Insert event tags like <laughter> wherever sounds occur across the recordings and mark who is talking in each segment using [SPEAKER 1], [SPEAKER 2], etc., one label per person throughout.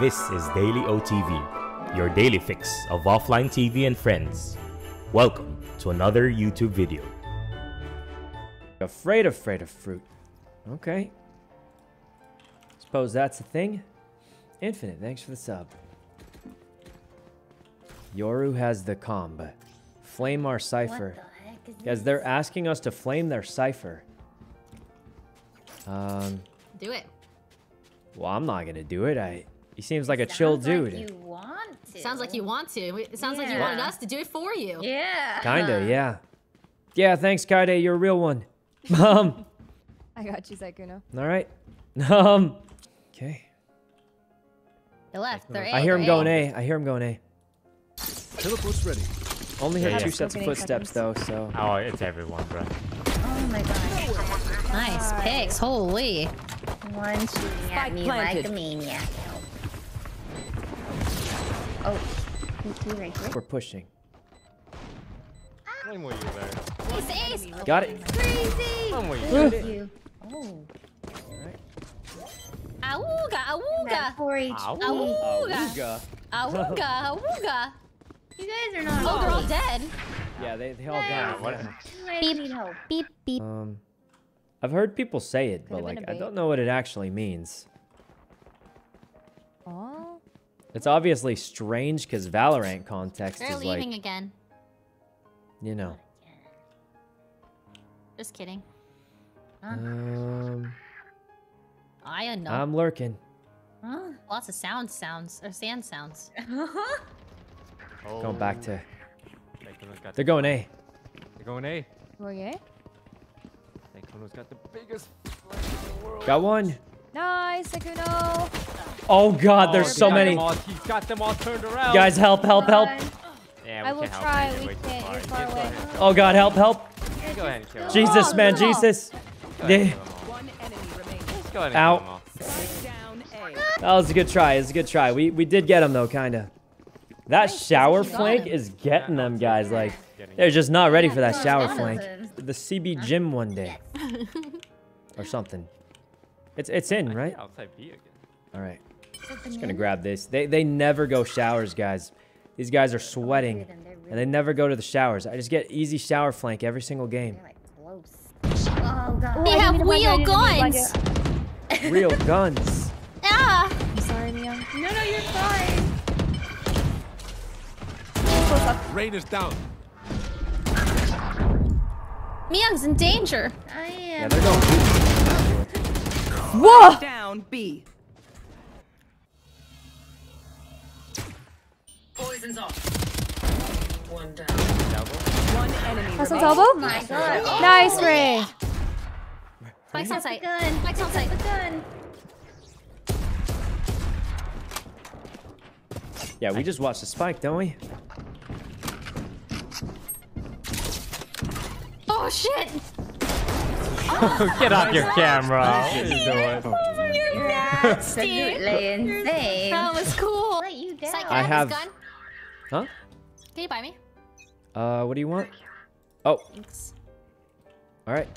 [SPEAKER 1] This is Daily OTV, your daily fix of offline TV and friends. Welcome to another YouTube video.
[SPEAKER 2] Afraid, afraid of fruit. Okay. Suppose that's a thing. Infinite, thanks for the sub. Yoru has the comb. Flame our Cypher.
[SPEAKER 3] heck is
[SPEAKER 2] they're asking us to flame their Cypher. Um,
[SPEAKER 4] Do it.
[SPEAKER 2] well, I'm not gonna do it. I. He seems like a chill dude.
[SPEAKER 3] Like you want to.
[SPEAKER 4] Sounds like you want to. It sounds like you wanted us to do it for you.
[SPEAKER 3] Yeah.
[SPEAKER 2] Kinda, yeah. Yeah, thanks, Kyedae. You're a real one. <laughs> Um,
[SPEAKER 5] I got you, Sykkuno.
[SPEAKER 2] all right. <laughs> Um, okay.
[SPEAKER 4] They left. They're A.
[SPEAKER 2] I hear him going A. I hear him going A.
[SPEAKER 6] Teleport's ready.
[SPEAKER 2] Only heard
[SPEAKER 1] Yeah,
[SPEAKER 2] two
[SPEAKER 1] yeah.
[SPEAKER 2] sets of footsteps though, so.
[SPEAKER 1] Oh, it's everyone, bro.
[SPEAKER 3] Oh my god.
[SPEAKER 4] Nice picks. Holy.
[SPEAKER 3] One shooting at me like a maniac. Oh. You two right here.
[SPEAKER 2] We're pushing.
[SPEAKER 1] When were you there?
[SPEAKER 4] Ace, ace.
[SPEAKER 2] Got it.
[SPEAKER 3] Crazy.
[SPEAKER 1] When were you
[SPEAKER 3] Thank you. Oh.
[SPEAKER 4] Awooga, awooga.
[SPEAKER 3] That 4
[SPEAKER 1] Ow.
[SPEAKER 3] HP.
[SPEAKER 4] Awooga. Awooga, awooga.
[SPEAKER 3] You guys are not.
[SPEAKER 4] Oh, they're all dead.
[SPEAKER 2] Yeah, they, they all
[SPEAKER 3] Yeah.
[SPEAKER 2] got
[SPEAKER 1] What?
[SPEAKER 2] it.
[SPEAKER 3] Need help.
[SPEAKER 4] Beep, beep.
[SPEAKER 2] Um, I've heard people say it, but
[SPEAKER 5] Could've been
[SPEAKER 2] like I don't know what it actually means.
[SPEAKER 5] Oh.
[SPEAKER 2] It's obviously strange because Valorant context
[SPEAKER 4] They're
[SPEAKER 2] is like,
[SPEAKER 4] leaving again.
[SPEAKER 2] you know.
[SPEAKER 4] Just kidding.
[SPEAKER 2] Um,
[SPEAKER 4] I know.
[SPEAKER 2] I'm lurking.
[SPEAKER 3] Huh?
[SPEAKER 4] Lots of sound sounds or sand sounds. <laughs>
[SPEAKER 1] Oh,
[SPEAKER 2] Going back to. They're going A.
[SPEAKER 1] They're going A.
[SPEAKER 5] Going A?
[SPEAKER 1] Taekwondo's got the biggest flag in the world.
[SPEAKER 2] Got one.
[SPEAKER 5] Nice, Sykkuno.
[SPEAKER 2] Oh God, there's oh,
[SPEAKER 1] he's
[SPEAKER 2] so many.
[SPEAKER 1] He's got them all turned around.
[SPEAKER 2] Guys, help, help, help.
[SPEAKER 1] yeah,
[SPEAKER 5] I will
[SPEAKER 1] can't
[SPEAKER 5] try,
[SPEAKER 1] you.
[SPEAKER 5] we can't, you're
[SPEAKER 1] You
[SPEAKER 5] far away.
[SPEAKER 1] ahead and kill
[SPEAKER 2] Oh God, help, help.
[SPEAKER 1] him. Go ahead and kill him.
[SPEAKER 2] Jesus, man. Jesus.
[SPEAKER 1] Go ahead and
[SPEAKER 2] They-
[SPEAKER 1] kill them all.
[SPEAKER 7] One enemy
[SPEAKER 1] go ahead and
[SPEAKER 2] Ow.
[SPEAKER 1] kill them all.
[SPEAKER 7] Down A.
[SPEAKER 2] That was a good try. It was a good try. We we did get him though, kinda. That shower
[SPEAKER 4] you
[SPEAKER 2] flank is getting them guys. Like they're just not ready for that shower
[SPEAKER 3] no,
[SPEAKER 2] flank. The CB gym one day <laughs> or something. It's it's in right.
[SPEAKER 1] Outside B again.
[SPEAKER 2] All right. Just gonna grab this. They they never go showers, guys. These guys are sweating, and they never go to the showers. I just get easy shower flank every single game.
[SPEAKER 3] They're like close. Oh god.
[SPEAKER 4] They have
[SPEAKER 5] didn't mean to
[SPEAKER 4] wheel
[SPEAKER 5] bug you, I didn't mean to bug
[SPEAKER 4] guns.
[SPEAKER 2] Real <laughs> guns.
[SPEAKER 4] Ah.
[SPEAKER 5] I'm sorry, Leon.
[SPEAKER 3] No, no, you're fine.
[SPEAKER 6] Rain is down.
[SPEAKER 4] Miyoung's in danger.
[SPEAKER 3] I
[SPEAKER 2] Yeah,
[SPEAKER 3] am.
[SPEAKER 2] they're going.
[SPEAKER 5] Whoa!
[SPEAKER 7] Down B.
[SPEAKER 8] Poison's off. One down.
[SPEAKER 7] One enemy
[SPEAKER 5] That's elbow?
[SPEAKER 3] Oh my god. Oh,
[SPEAKER 5] Nice, Ray.
[SPEAKER 4] Spike's on site.
[SPEAKER 3] gun.
[SPEAKER 4] Spike's on site.
[SPEAKER 3] The gun.
[SPEAKER 2] Yeah, we just watched the spike, don't we?
[SPEAKER 4] Oh shit.
[SPEAKER 1] Oh, <laughs> get off your oh, camera. You doing? <laughs>
[SPEAKER 4] Oh, you're nasty.
[SPEAKER 3] Absolutely insane.
[SPEAKER 4] that was cool.
[SPEAKER 3] Let you down.
[SPEAKER 2] I
[SPEAKER 4] I
[SPEAKER 2] have-
[SPEAKER 4] have. Gun.
[SPEAKER 2] Huh?
[SPEAKER 4] Can you buy me?
[SPEAKER 2] Uh, what do you want? Oh,
[SPEAKER 4] Thanks.
[SPEAKER 2] all right.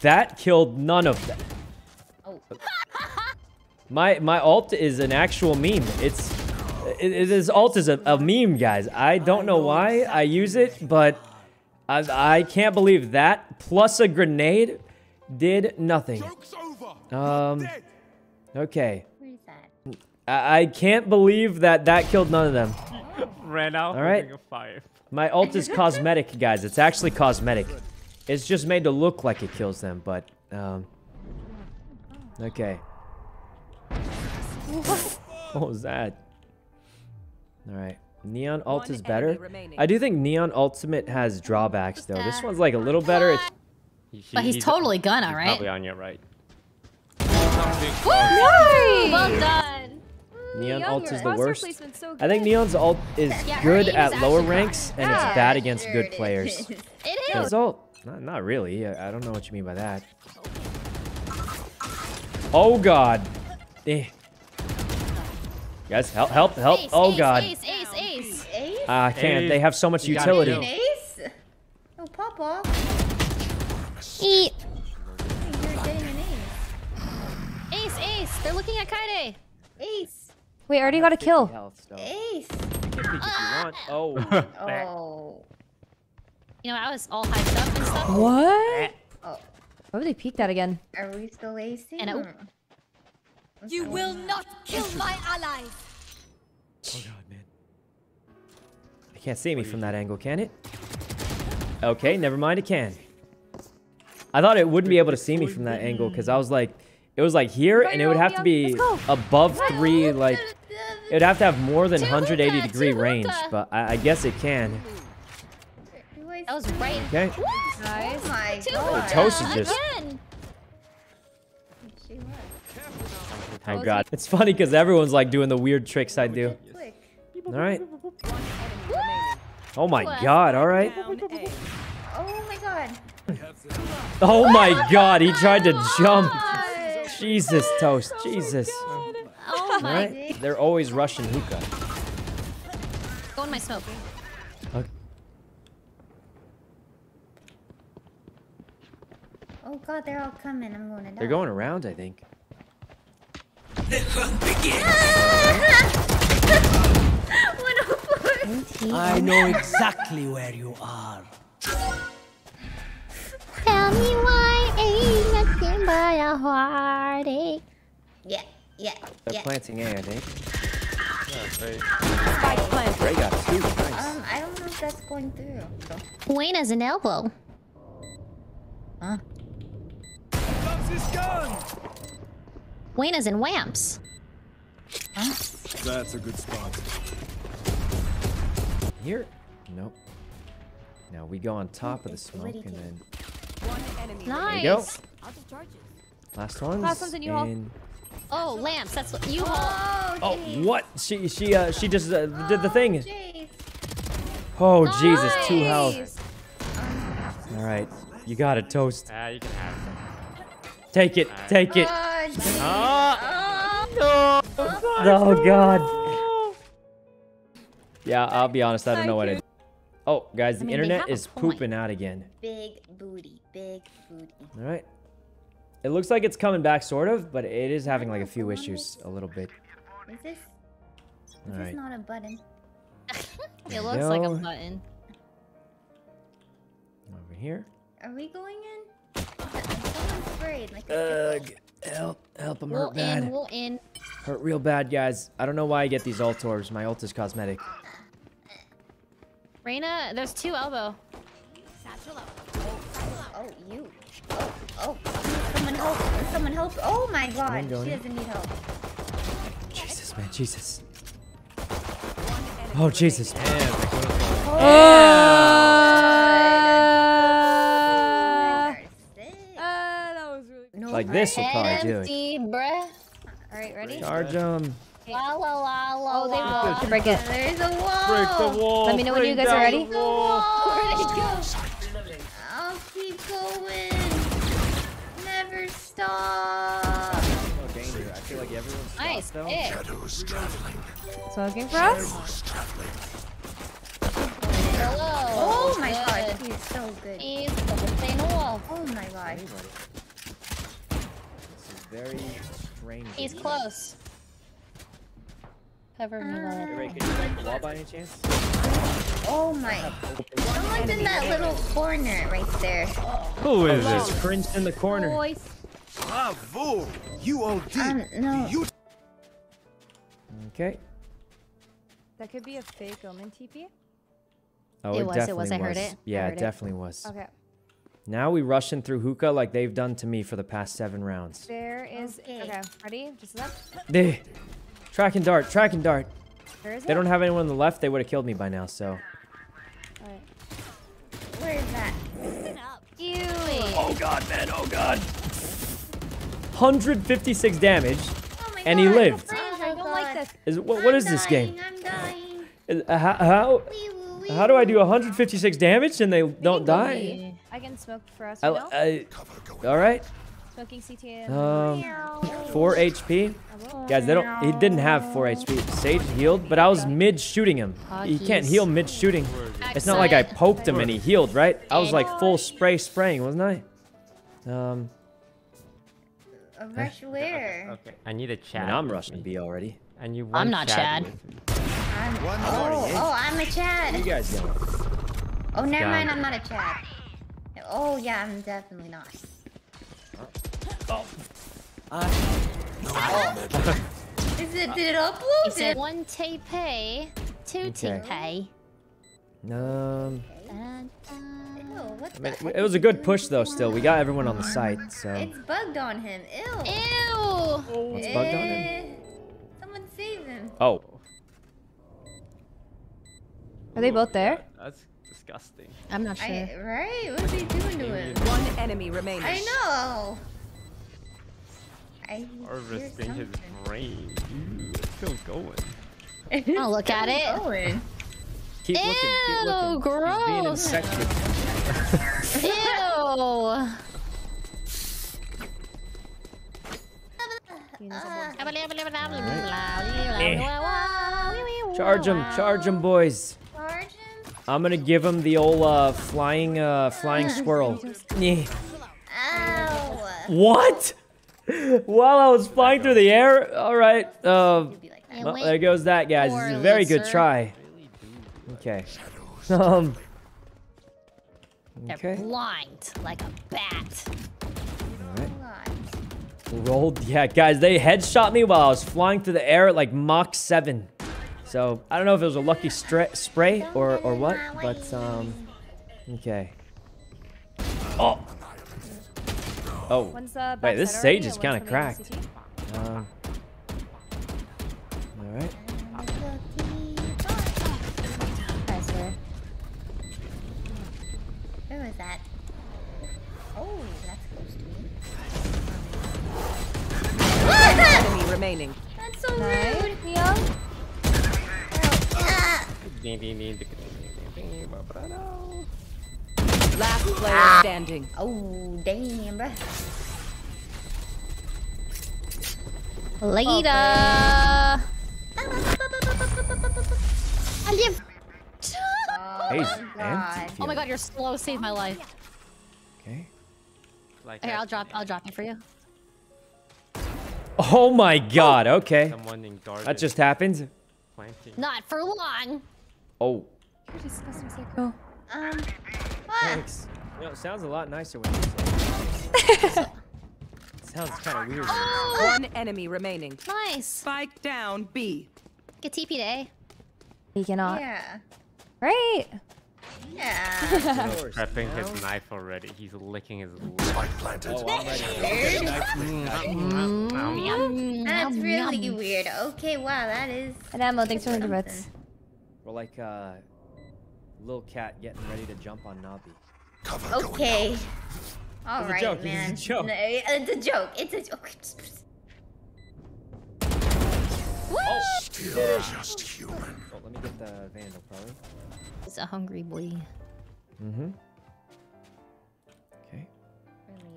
[SPEAKER 2] That killed none of them.
[SPEAKER 3] Oh. <laughs>
[SPEAKER 2] My my ult is an actual meme. It's it, it is ult is a, a meme, guys. I don't know why I use it, but I I can't believe that plus a grenade did nothing.
[SPEAKER 6] Joke's over.
[SPEAKER 2] Um, okay.
[SPEAKER 3] Where's that?
[SPEAKER 2] I, I can't believe that that killed none of them. <laughs>
[SPEAKER 1] Ran out.
[SPEAKER 2] All right.
[SPEAKER 1] a fire.
[SPEAKER 2] My ult is cosmetic, <laughs> guys. It's actually cosmetic. It's just made to look like it kills them, but um. Okay. What <laughs> was that? All right. Neon ult
[SPEAKER 7] One
[SPEAKER 2] is better. I do think Neon Ultimate has drawbacks though. This one's like a little better. It's
[SPEAKER 1] He-
[SPEAKER 4] But he's, totally gonna,
[SPEAKER 1] he's
[SPEAKER 4] right?
[SPEAKER 1] Probably on your right.
[SPEAKER 4] Woo! Well done.
[SPEAKER 2] Neon
[SPEAKER 5] Neon,
[SPEAKER 2] ult is the worst.
[SPEAKER 5] so
[SPEAKER 2] I think. Neon's ult is
[SPEAKER 4] Yeah,
[SPEAKER 2] good at
[SPEAKER 4] is
[SPEAKER 2] lower
[SPEAKER 4] actually
[SPEAKER 2] ranks and it's
[SPEAKER 3] Yeah,
[SPEAKER 2] bad against
[SPEAKER 3] sure
[SPEAKER 2] good
[SPEAKER 3] it
[SPEAKER 2] players.
[SPEAKER 3] is. <laughs>
[SPEAKER 4] It
[SPEAKER 2] His ult, not, not really. I I don't know what you mean by that. Oh God. Eh. Guys, help, help, help.
[SPEAKER 4] Ace,
[SPEAKER 2] Oh
[SPEAKER 4] ace,
[SPEAKER 2] God.
[SPEAKER 4] Ace, ace, ace.
[SPEAKER 3] Ace?
[SPEAKER 2] Ah, I can't. They have so much
[SPEAKER 1] You
[SPEAKER 2] utility.
[SPEAKER 3] An ace? Oh, Papa.
[SPEAKER 4] Eat.
[SPEAKER 3] You're getting an ace.
[SPEAKER 4] They're looking at Kyedae.
[SPEAKER 3] Ace.
[SPEAKER 5] Wait, I already got a kill.
[SPEAKER 2] Health stuff.
[SPEAKER 3] Ace.
[SPEAKER 2] You can if you uh, want. <laughs> Oh. <laughs>
[SPEAKER 3] Oh.
[SPEAKER 4] You know, I was all hyped up and stuff.
[SPEAKER 5] What?
[SPEAKER 3] Oh.
[SPEAKER 5] Why would they peek that again?
[SPEAKER 3] Are we still acing?
[SPEAKER 4] And it-
[SPEAKER 3] hmm.
[SPEAKER 9] You will not kill my allies.
[SPEAKER 2] Oh god, man. I can't see me from that angle, can it? Okay, never mind, it can. I thought it wouldn't be able to see me from that angle because I was like, it was like here, and it would have to be above three, like, it would have to have more than 180 degree range, but I, I guess it can.
[SPEAKER 4] That was right.
[SPEAKER 2] Okay.
[SPEAKER 5] Nice.
[SPEAKER 3] Oh my
[SPEAKER 4] Two
[SPEAKER 3] god.
[SPEAKER 2] Toast is just-
[SPEAKER 4] Again.
[SPEAKER 3] She was.
[SPEAKER 2] Oh god. It's funny because everyone's like doing the weird tricks I do. All right.
[SPEAKER 7] One enemy remaining.
[SPEAKER 2] Oh my god, all right.
[SPEAKER 3] Oh my god.
[SPEAKER 2] Oh my god, he tried to jump. Jesus, Toast.
[SPEAKER 4] Oh Jesus.
[SPEAKER 2] All
[SPEAKER 4] my.
[SPEAKER 2] right. They're always rushing hookah.
[SPEAKER 4] Go in my smoke.
[SPEAKER 3] Oh god, they're all coming. I'm gonna die.
[SPEAKER 2] They're going around, I think. The hunt begins. <laughs>
[SPEAKER 10] I know exactly where you are.
[SPEAKER 4] Tell me why ain't nothing but a heartache.
[SPEAKER 3] Yeah, yeah,
[SPEAKER 2] They're
[SPEAKER 3] yeah.
[SPEAKER 2] planting A, I think.
[SPEAKER 5] Spike plant.
[SPEAKER 2] Ray got two. Nice.
[SPEAKER 3] Um, I don't know if that's going through.
[SPEAKER 4] Wayne has an elbow.
[SPEAKER 3] Huh? Comes his gun.
[SPEAKER 4] Wayne is in whamps. Huh?
[SPEAKER 6] That's a good spot.
[SPEAKER 2] Here? Nope. Now we go on top of the smoke and then
[SPEAKER 7] One enemy.
[SPEAKER 4] Nice.
[SPEAKER 2] you go.
[SPEAKER 9] Out of charges.
[SPEAKER 2] last ones.
[SPEAKER 5] Last one's in U-Hall.
[SPEAKER 2] and-
[SPEAKER 4] Oh, lamps. That's what you hold.
[SPEAKER 3] Oh,
[SPEAKER 2] Oh, what? She she uh she just uh, did the thing.
[SPEAKER 3] Jeez.
[SPEAKER 2] Oh Jesus, two
[SPEAKER 4] Nice.
[SPEAKER 2] health. All right, you got it, toast.
[SPEAKER 1] Ah, you can have it.
[SPEAKER 2] Take it, take it.
[SPEAKER 3] Oh, jeez.
[SPEAKER 2] Ah. Oh God. Yeah, I'll be honest. I don't know what it. Oh, guys, the
[SPEAKER 4] I mean, they
[SPEAKER 2] internet
[SPEAKER 4] have a
[SPEAKER 2] is
[SPEAKER 4] point.
[SPEAKER 2] pooping out again.
[SPEAKER 3] Big booty, big booty.
[SPEAKER 2] All right. It looks like it's coming back, sort of, but it is having like a few issues, a little bit.
[SPEAKER 3] Is this? Is
[SPEAKER 2] All
[SPEAKER 3] this
[SPEAKER 2] right.
[SPEAKER 3] not a button? <laughs>
[SPEAKER 4] It looks like a button.
[SPEAKER 2] Over here.
[SPEAKER 3] Are we going in? Someone sprayed like
[SPEAKER 2] Ugh. Help, help, I'm
[SPEAKER 4] We'll
[SPEAKER 2] hurt bad.
[SPEAKER 4] in. We'll in.
[SPEAKER 2] Hurt real bad, guys. I don't know why I get these ult orbs. My ult is cosmetic.
[SPEAKER 4] Reina, there's two elbow.
[SPEAKER 3] Oh, you. Oh, oh. Someone help. Someone help. Oh my god. She doesn't need help.
[SPEAKER 2] Jesus, man, Jesus. Oh, Jesus.
[SPEAKER 5] Uh,
[SPEAKER 3] Sick.
[SPEAKER 5] uh, that was really.
[SPEAKER 3] No
[SPEAKER 2] Like this will probably do it.
[SPEAKER 4] Breath.
[SPEAKER 5] All right, ready?
[SPEAKER 2] Charge them.
[SPEAKER 4] La la la la
[SPEAKER 5] Oh, they
[SPEAKER 4] la.
[SPEAKER 5] Break it.
[SPEAKER 3] There's a wall.
[SPEAKER 1] Break the wall.
[SPEAKER 5] Let me know when you guys are ready.
[SPEAKER 3] Where'd <laughs> it go?
[SPEAKER 4] Nice pick. Shadows traveling.
[SPEAKER 5] Smoking for us?
[SPEAKER 4] Hello.
[SPEAKER 3] Oh my
[SPEAKER 4] Good.
[SPEAKER 3] god, he's so good.
[SPEAKER 4] He's the wall.
[SPEAKER 3] Oh my god.
[SPEAKER 2] This is very strange.
[SPEAKER 4] He's close. Cover me
[SPEAKER 2] uh,
[SPEAKER 4] Hey,
[SPEAKER 2] Ray, can you break the wall by any chance?
[SPEAKER 3] Oh my. Someone's in that little corner right there.
[SPEAKER 1] Who is
[SPEAKER 2] There's
[SPEAKER 1] this?
[SPEAKER 2] Prince in the corner.
[SPEAKER 5] Boys.
[SPEAKER 6] Bravo! You OD.
[SPEAKER 3] Um, no.
[SPEAKER 6] You
[SPEAKER 2] Okay.
[SPEAKER 5] That could be a fake omen TP.
[SPEAKER 2] Oh,
[SPEAKER 4] It
[SPEAKER 2] it,
[SPEAKER 4] was, it was. I heard it.
[SPEAKER 2] Yeah,
[SPEAKER 5] heard
[SPEAKER 2] it
[SPEAKER 5] it.
[SPEAKER 2] definitely was.
[SPEAKER 5] Okay.
[SPEAKER 2] Now we rushing through hookah like they've done to me for the past seven rounds.
[SPEAKER 5] There is.
[SPEAKER 3] Okay.
[SPEAKER 5] Okay. Ready? Just that.
[SPEAKER 2] They, track and dart, track and dart.
[SPEAKER 5] Where is
[SPEAKER 2] They
[SPEAKER 5] it?
[SPEAKER 2] don't have anyone on the left. They would have killed me by now. So.
[SPEAKER 5] Alright.
[SPEAKER 3] Where is that?
[SPEAKER 5] Ew.
[SPEAKER 2] Oh god, man. Oh god. 156 damage.
[SPEAKER 3] Oh my
[SPEAKER 2] And he lived.
[SPEAKER 3] Oh my
[SPEAKER 5] I don't like
[SPEAKER 3] God.
[SPEAKER 5] this.
[SPEAKER 2] Is what?
[SPEAKER 3] I'm
[SPEAKER 2] What is this game?
[SPEAKER 3] I'm dying.
[SPEAKER 2] Is- uh, how, how
[SPEAKER 3] Wee woo, wee
[SPEAKER 2] how do I do 156 damage and they don't die?
[SPEAKER 5] I can smoke for us.
[SPEAKER 2] I, I, all right.
[SPEAKER 5] Smoking CT.
[SPEAKER 2] Um, four HP. Guys, they don't. He didn't have four HP. Sage healed, but I was mid shooting him. He can't heal mid shooting. It's not like I poked him and he healed, right? I was like full spray spraying, wasn't I? Um,
[SPEAKER 3] A rush where?
[SPEAKER 11] Okay. I need a chat.
[SPEAKER 2] mean, I'm
[SPEAKER 11] with
[SPEAKER 2] rushing
[SPEAKER 11] me.
[SPEAKER 2] B already.
[SPEAKER 11] And you
[SPEAKER 4] I'm not Chad.
[SPEAKER 11] with me.
[SPEAKER 3] I'm,
[SPEAKER 6] One
[SPEAKER 3] oh,
[SPEAKER 6] more.
[SPEAKER 3] oh, I'm a
[SPEAKER 2] What you
[SPEAKER 3] Chad.
[SPEAKER 2] guys doing?
[SPEAKER 3] Oh, never
[SPEAKER 11] Down.
[SPEAKER 3] mind, I'm not a Chad. Oh, yeah, I'm definitely not. <laughs> Is it, did it upload?
[SPEAKER 4] He said one TP, two
[SPEAKER 2] Okay.
[SPEAKER 4] TP.
[SPEAKER 2] Um,
[SPEAKER 4] Dun, dun.
[SPEAKER 3] Ew, what
[SPEAKER 2] I mean, it was a good push though. Still, we got everyone on the site. So
[SPEAKER 3] It's bugged on him. Ew.
[SPEAKER 4] Ew.
[SPEAKER 2] what's bugged on him? Oh,
[SPEAKER 5] Are they both there?
[SPEAKER 11] That's disgusting.
[SPEAKER 4] I'm not sure.
[SPEAKER 3] I, right? What is he doing to him?
[SPEAKER 7] One enemy remaining.
[SPEAKER 3] I know. I
[SPEAKER 11] Harvesting his brain. Ew, it's still going. <laughs>
[SPEAKER 4] I'll look at it.
[SPEAKER 3] Going.
[SPEAKER 2] keep looking. Keep
[SPEAKER 4] Ew,
[SPEAKER 2] looking. He's being
[SPEAKER 4] gross. <laughs>
[SPEAKER 2] infected. Charge him, charge him, boys.
[SPEAKER 3] Charge him.
[SPEAKER 2] I'm gonna give him the old uh, flying, uh, flying squirrel. What? While I was flying through the air. All right. Uh,
[SPEAKER 3] Be like that.
[SPEAKER 4] Yeah,
[SPEAKER 2] well, there goes that, guys. This is a very good try. Okay. Um.
[SPEAKER 4] They're
[SPEAKER 2] Okay.
[SPEAKER 4] blind like a bat.
[SPEAKER 2] All right.
[SPEAKER 3] God.
[SPEAKER 2] Rolled. Yeah, guys, they headshot me while I was flying through the air at like Mach 7. So, I don't know if it was a lucky spray or, or what, but, um, okay. Oh! Oh.
[SPEAKER 5] Uh,
[SPEAKER 2] Wait, this sage is kinda
[SPEAKER 5] one's coming in
[SPEAKER 2] cracked. Um. Alright.
[SPEAKER 5] I.
[SPEAKER 3] Where was that?
[SPEAKER 7] Remaining.
[SPEAKER 3] That's so
[SPEAKER 5] Nice.
[SPEAKER 3] rude.
[SPEAKER 5] Leo?
[SPEAKER 3] Ah.
[SPEAKER 7] Last player standing.
[SPEAKER 3] Oh, damn, bruh.
[SPEAKER 4] Later. I live.
[SPEAKER 2] Hey,
[SPEAKER 3] God.
[SPEAKER 4] Oh my god, you're slow. Saved my life.
[SPEAKER 2] Okay.
[SPEAKER 11] Like
[SPEAKER 4] Here, I'll drop. I'll drop it for you. <laughs>
[SPEAKER 2] Oh my god, okay.
[SPEAKER 11] Someone in garden
[SPEAKER 2] That just happened.
[SPEAKER 11] planting.
[SPEAKER 4] Not for long.
[SPEAKER 2] Oh.
[SPEAKER 5] You're disgusting psycho.
[SPEAKER 3] Um, what?
[SPEAKER 2] Thanks. You know, it sounds a lot nicer when you say <laughs> it. sounds kind of weird. when you
[SPEAKER 7] One enemy remaining.
[SPEAKER 4] Nice.
[SPEAKER 7] Spike down B.
[SPEAKER 4] Get TP day.
[SPEAKER 5] We cannot.
[SPEAKER 3] Yeah.
[SPEAKER 5] Right.
[SPEAKER 3] Yeah.
[SPEAKER 2] it. Of course.
[SPEAKER 11] Prepping
[SPEAKER 2] Now-
[SPEAKER 11] his knife already. He's licking his lips.
[SPEAKER 2] Oh, I'm ready.
[SPEAKER 4] Mm,
[SPEAKER 3] That's really
[SPEAKER 4] yum.
[SPEAKER 3] weird. Okay, wow, that is.
[SPEAKER 5] And Ammo, thanks for the bits.
[SPEAKER 2] We're like uh, little cat getting ready to jump on Nabi.
[SPEAKER 3] Okay. All
[SPEAKER 2] It's a
[SPEAKER 3] right,
[SPEAKER 2] joke, it's a joke.
[SPEAKER 3] No, it's a joke. It's a joke.
[SPEAKER 2] Oh, just human. Oh, let me get the vandal probably.
[SPEAKER 4] He's a hungry boy.
[SPEAKER 2] Mm-hmm. Okay.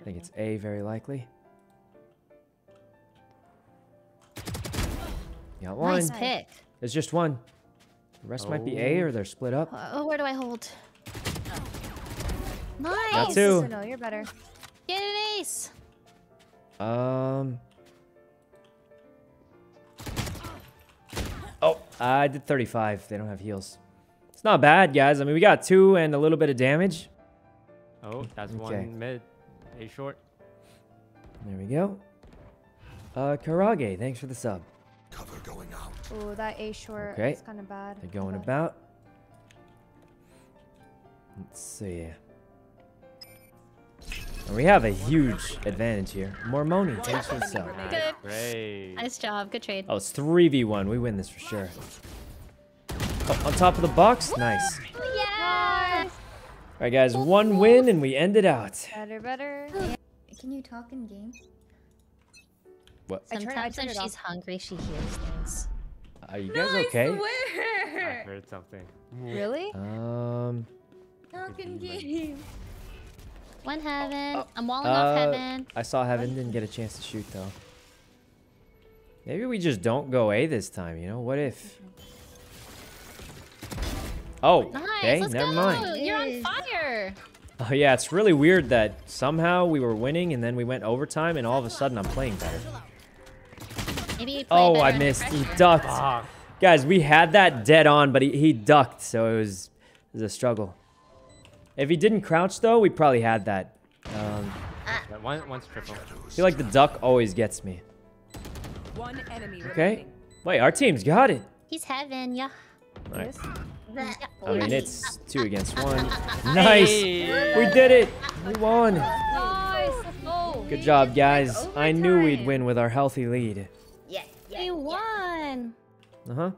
[SPEAKER 2] I think it's A very likely. Got one.
[SPEAKER 4] Nice pick.
[SPEAKER 2] There's just one. The rest might be A
[SPEAKER 11] Oh.
[SPEAKER 2] or they're split up.
[SPEAKER 4] Oh, where do I hold? Nice.
[SPEAKER 2] Got two.
[SPEAKER 5] No, you're better.
[SPEAKER 4] Get an ace.
[SPEAKER 2] Um. Oh, I did 35. They don't have heals. It's not bad, guys. I mean, we got two and a little bit of damage.
[SPEAKER 11] Oh, that's
[SPEAKER 2] Okay.
[SPEAKER 11] one mid. A short.
[SPEAKER 2] There we go. Uh, Karage, thanks for the sub. Cover going out.
[SPEAKER 5] Oh, that A short
[SPEAKER 2] Okay.
[SPEAKER 5] is kind of bad.
[SPEAKER 2] They're going
[SPEAKER 5] Okay.
[SPEAKER 2] about. Let's see. And we have a huge advantage here. Mormoni, thanks for the sub.
[SPEAKER 11] Nice.
[SPEAKER 4] Good.
[SPEAKER 11] Great.
[SPEAKER 4] Nice job. Good trade.
[SPEAKER 2] Oh, it's 3v1. We win this for sure. Oh, on top of the box? Nice.
[SPEAKER 4] Yeah.
[SPEAKER 2] All right, guys. One win and we end it out.
[SPEAKER 5] Better, better.
[SPEAKER 3] Can you talk in game?
[SPEAKER 2] What?
[SPEAKER 5] I turned- I
[SPEAKER 4] Sometimes when
[SPEAKER 5] turned it
[SPEAKER 4] she's hungry, she hears things.
[SPEAKER 2] Are you guys okay?
[SPEAKER 11] I
[SPEAKER 3] swear.
[SPEAKER 11] heard something.
[SPEAKER 5] Really?
[SPEAKER 2] Um.
[SPEAKER 3] Talk in game.
[SPEAKER 4] One heaven. I'm walling off
[SPEAKER 2] uh,
[SPEAKER 4] heaven.
[SPEAKER 2] I saw Heaven. Didn't get a chance to shoot though. Maybe we just don't go A this time. You know? What if? Oh.
[SPEAKER 4] Nice.
[SPEAKER 2] Okay.
[SPEAKER 4] Let's
[SPEAKER 2] Never
[SPEAKER 4] go.
[SPEAKER 2] mind.
[SPEAKER 4] You're on fire.
[SPEAKER 2] Oh yeah, it's really weird that somehow we were winning and then we went overtime and all of a sudden I'm playing better.
[SPEAKER 4] Maybe play
[SPEAKER 2] Oh,
[SPEAKER 4] better
[SPEAKER 2] I missed. He
[SPEAKER 4] pressure.
[SPEAKER 2] ducked. Guys, we had that dead on, but he, he ducked, so it was, it was a struggle. If he didn't crouch though, we probably had that. Um,
[SPEAKER 11] Yeah, One, one's triple.
[SPEAKER 2] I feel like the duck always gets me.
[SPEAKER 7] One enemy
[SPEAKER 2] Okay.
[SPEAKER 7] remaining.
[SPEAKER 2] Wait, our team's got it.
[SPEAKER 4] He's heaven, yeah.
[SPEAKER 2] Nice.
[SPEAKER 4] Yeah.
[SPEAKER 2] I mean, it's <laughs> two against one. Nice. We did it. We won.
[SPEAKER 5] Nice. Let's.
[SPEAKER 2] Good job, guys. I knew we'd win with our healthy lead.
[SPEAKER 3] Yeah.
[SPEAKER 4] We won.
[SPEAKER 2] Uh huh.